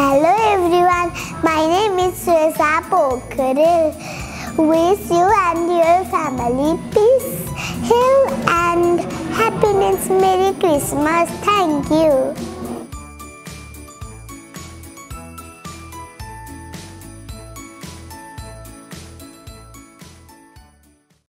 Hello everyone, my name is Suyasha Pokhrel. Wish you and your family peace, health and happiness. Merry Christmas. Thank you.